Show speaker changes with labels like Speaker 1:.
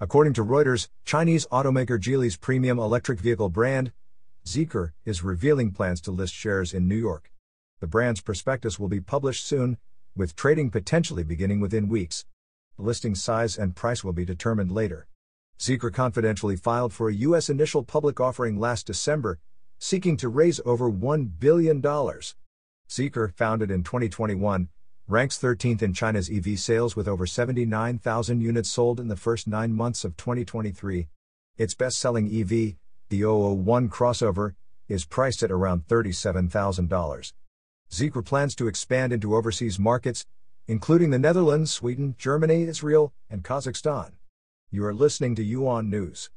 Speaker 1: According to Reuters, Chinese automaker Geely's premium electric vehicle brand, Zeekr, is revealing plans to list shares in New York. The brand's prospectus will be published soon, with trading potentially beginning within weeks. The listing size and price will be determined later. Zeekr confidentially filed for a U.S. initial public offering last December, seeking to raise over $1 billion. Zeekr, founded in 2021, ranks 13th in China's EV sales with over 79,000 units sold in the first nine months of 2023. Its best selling EV, the 001 crossover, is priced at around $37,000. Zeekr plans to expand into overseas markets, including the Netherlands, Sweden, Germany, Israel, and Kazakhstan. You are listening to UON News.